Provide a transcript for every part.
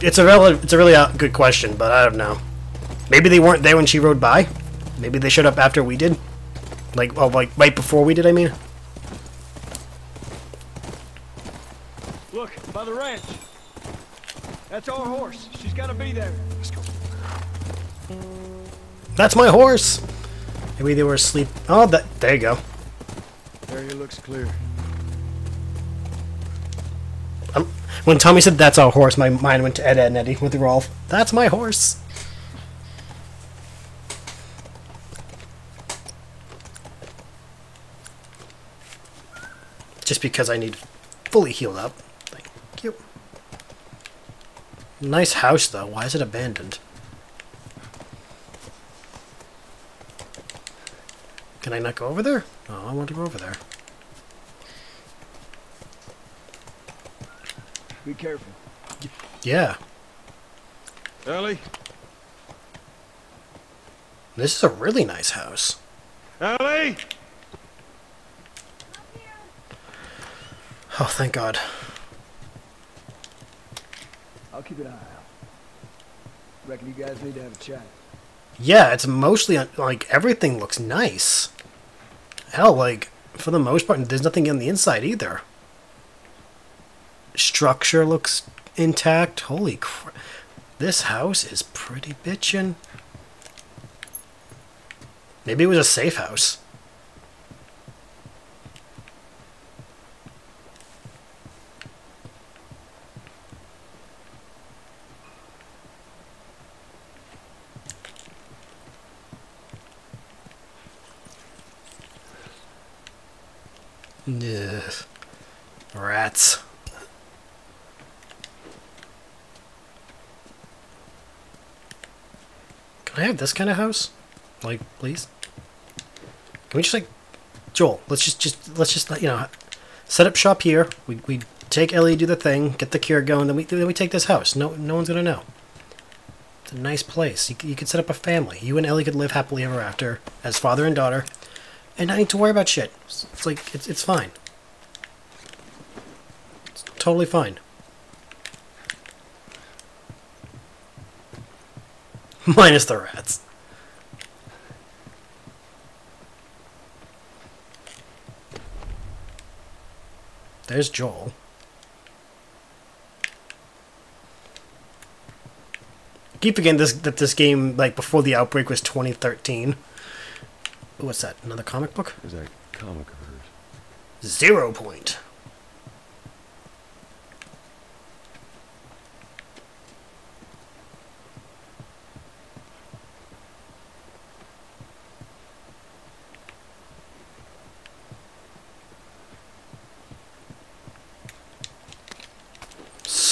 It's a really, it's a really uh, good question, but I don't know. Maybe they weren't there when she rode by. Maybe they showed up after we did. Like, well, like right before we did. I mean. Look, by the ranch. That's our horse. She's gotta be there. Let's go. That's my horse. Maybe they were asleep. Oh, that. There you go. There Area looks clear. Um, when Tommy said that's our horse, my mind went to Ed, Edd n Eddy with the Rolf. That's my horse. Just because I need fully healed up. Thank you. Nice house, though. Why is it abandoned? Can I not go over there? Oh, I want to go over there. Be careful. Yeah. Ellie? This is a really nice house. Ellie? Oh, thank God. I'll keep an eye out. Reckon you guys need to have a chat. Yeah, it's mostly like everything looks nice. Hell, like for the most part, there's nothing on the inside either. Structure looks intact. Holy crap! This house is pretty bitchin'. Maybe it was a safe house. Ugh. Rats. I have this kind of house? Like, please? Can we just like, Joel? Let's just just let's just you know, set up shop here. We we take Ellie do the thing, get the cure going, then we then we take this house. No no one's gonna know. It's a nice place. You, you could set up a family. You and Ellie could live happily ever after as father and daughter, and not need to worry about shit. It's, it's like it's it's fine. It's totally fine. Minus the rats. There's Joel. Keep forgetting this that this game like before the outbreak was 2013. Ooh, What's that? Another comic book? There's that comic of hers. Zero point.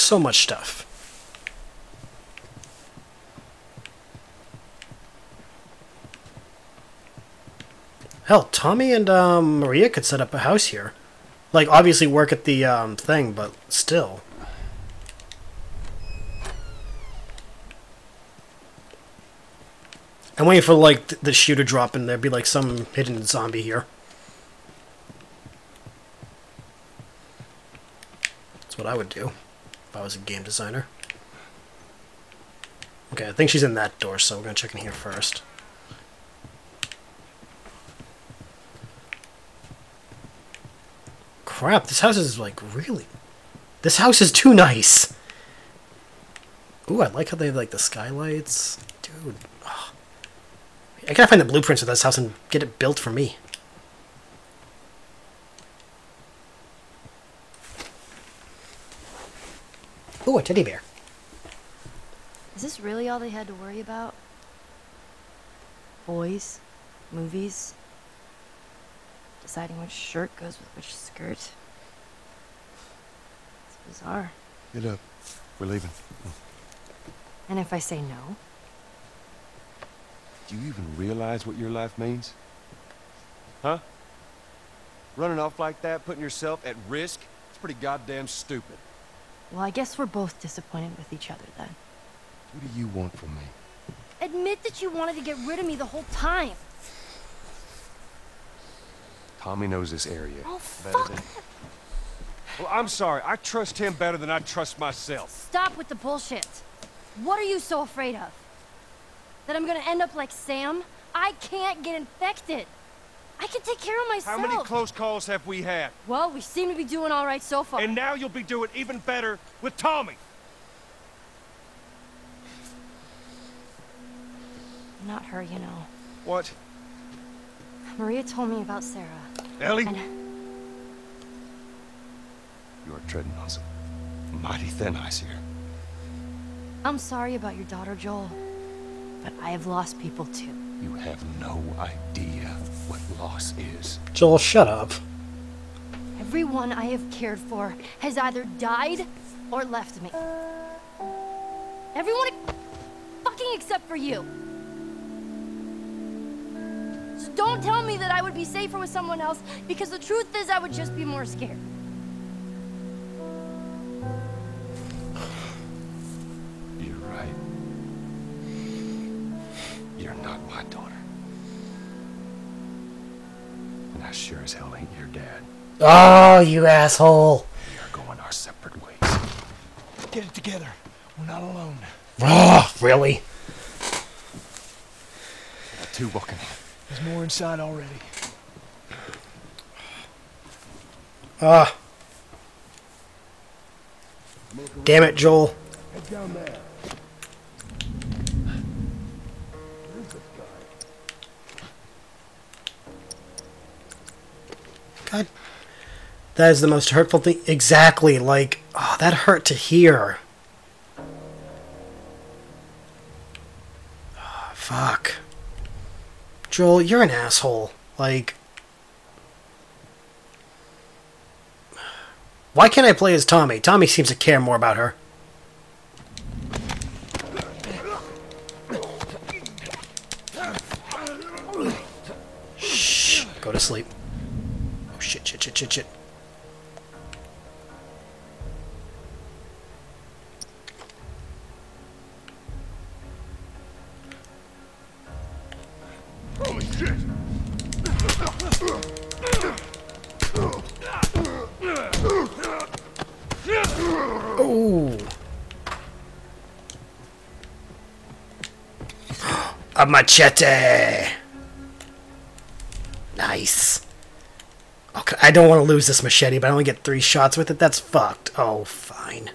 So much stuff. Hell, Tommy and um, Maria could set up a house here. Like, obviously work at the um, thing, but still. I'm waiting for, like, th- the shoe to drop and there'd be, like, some hidden zombie here. That's what I would do I was a game designer. Okay, I think she's in that door, so we're gonna check in here first. Crap, this house is like really. This house is too nice. Ooh, I like how they have like the skylights, dude. ah. I gotta find the blueprints of this house and get it built for me. Ooh, a teddy bear. Is this really all they had to worry about? Boys, movies, deciding which shirt goes with which skirt. It's bizarre. Get up. We're leaving. And if I say no, Do you even realize what your life means? Huh? Running off like that, putting yourself at risk? It's pretty goddamn stupid. Well, I guess we're both disappointed with each other then. What do you want from me? Admit that you wanted to get rid of me the whole time. Tommy knows this area Oh, better fuck. than... Well, I'm sorry. I trust him better than I trust myself. Stop with the bullshit. What are you so afraid of? That I'm gonna end up like Sam? I can't get infected. I can take care of myself. How many close calls have we had? Well, we seem to be doing all right so far. And now you'll be doing even better with Tommy. Not her, you know. What? Maria told me about Sarah. Ellie? And You are treading on some mighty thin ice here. I'm sorry about your daughter, Joel. But I have lost people too. You have no idea what loss is. Joel, shut up. Everyone I have cared for has either died or left me. Everyone fucking except for you. So don't tell me that I would be safer with someone else because the truth is I would just be more scared. Sure as hell ain't your dad. Oh, you asshole. We are going our separate ways. Get it together. We're not alone. Oh, really? Got two walking. There's more inside already. Ah. Damn it, Joel. Head down there. God. That is the most hurtful thing. Exactly. Like, oh, that hurt to hear. Ah, fuck. Joel, you're an asshole. Like. Why can't I play as Tommy? Tommy seems to care more about her. Shh. Go to sleep. Shit, shit. Oh. A machete. Nice. I don't want to lose this machete, but I only get three shots with it. That's fucked. Oh, fine.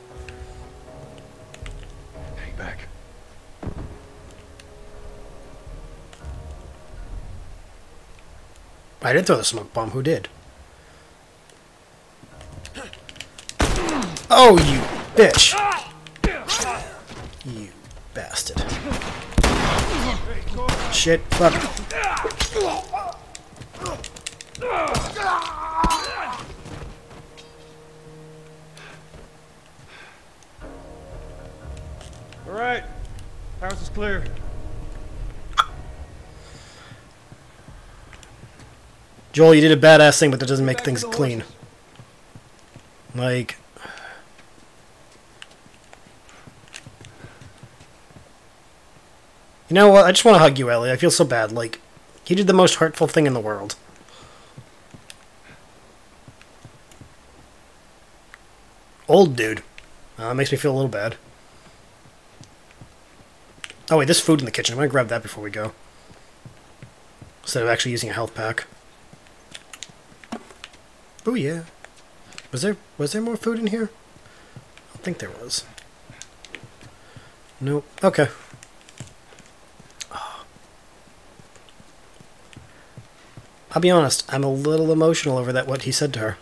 Hang back. I didn't throw the smoke bomb. Who did? Oh, you bitch. You bastard. Shit, fuck. All right. House is clear. Joel, you did a badass thing, but that doesn't make things clean. Like. You know what? I just want to hug you, Ellie. I feel so bad. Like, he did the most hurtful thing in the world. Old dude. Uh, makes me feel a little bad. Oh, wait, there's food in the kitchen. I'm gonna grab that before we go. Instead of actually using a health pack. Oh yeah. Was there was there more food in here? I don't think there was. Nope. Okay. I'll be honest, I'm a little emotional over that what he said to her.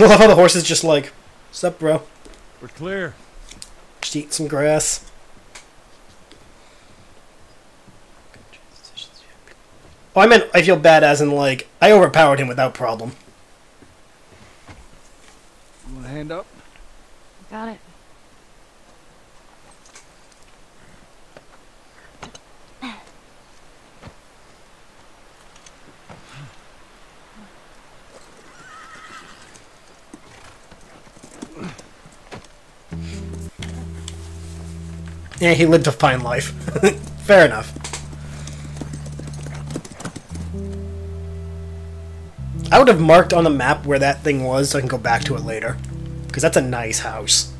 I love how the horse is just like, Sup bro? We're clear. Just eat some grass. Oh, I meant I feel bad as in like I overpowered him without problem. You want a hand up? Got it. Yeah, he lived a fine life. Fair enough. I would have marked on the map where that thing was so I can go back to it later. Because that's a nice house.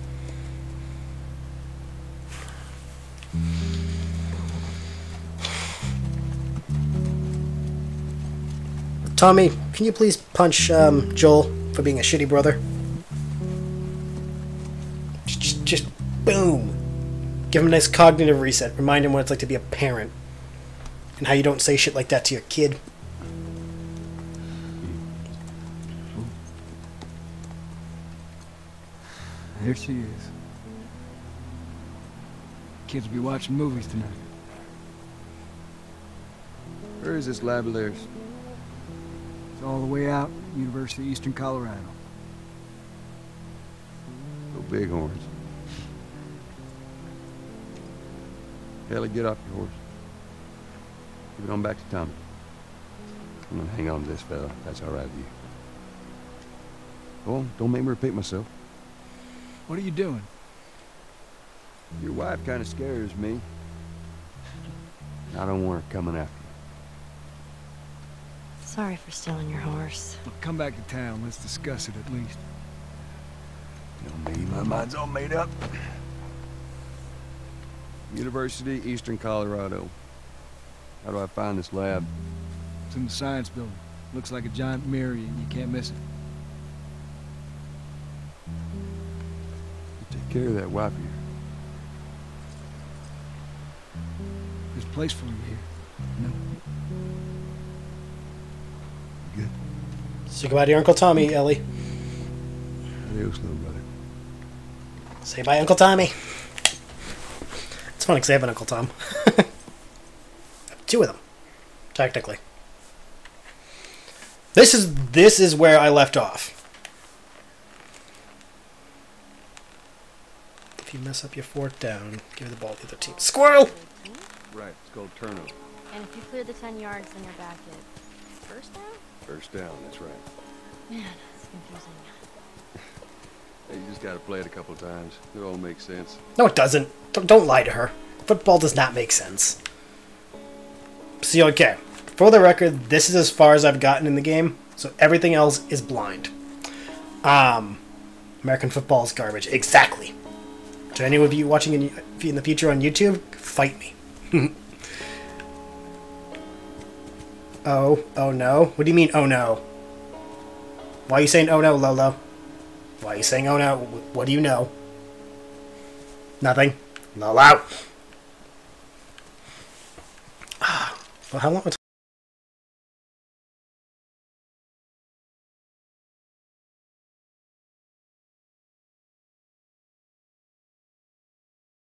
Tommy, can you please punch um, Joel for being a shitty brother? Just, just, just boom. Give him a nice cognitive reset. Remind him what it's like to be a parent. And how you don't say shit like that to your kid. There she is. Kids will be watching movies tonight. Where is this lab of theirs? It's all the way out, University of Eastern Colorado. Go Bighorns. Ellie, get off your horse. Give it on back to Tommy. I'm gonna hang on to this fella. That's all right with you. Go on, don't make me repeat myself. What are you doing? Your wife kind of scares me. I don't want her coming after Sorry for stealing your horse. Look, come back to town. Let's discuss it at least. you. You know me, my mind's all made up. University, Eastern Colorado. How do I find this lab? It's in the science building. Looks like a giant mirror. You, you can't miss it. Take care of that wife of yours. There's a place for you here. No. Good. Say goodbye to your Uncle Tommy, Ellie. Adios, little brother. Say bye, Uncle Tommy. It's funny because I have an Uncle Tom. Two of them, technically. This is this is where I left off. If you mess up your fourth down, give the ball to the other team. Squirrel. Right, it's called turnover. And if you clear the 10 yards, then you're back at first down? First down, that's right. Man, it's confusing. You just gotta play it a couple times. It all makes sense. No, it doesn't. Don't, don't lie to her. Football does not make sense. See, okay. For the record, this is as far as I've gotten in the game, so everything else is blind. Um, American football is garbage. Exactly. To any of you watching in, in the future on YouTube, fight me. oh, oh no. What do you mean, oh no? Why are you saying oh no, Lolo? Why are you saying oh no? What do you know? Nothing. Lolo. Well, how long?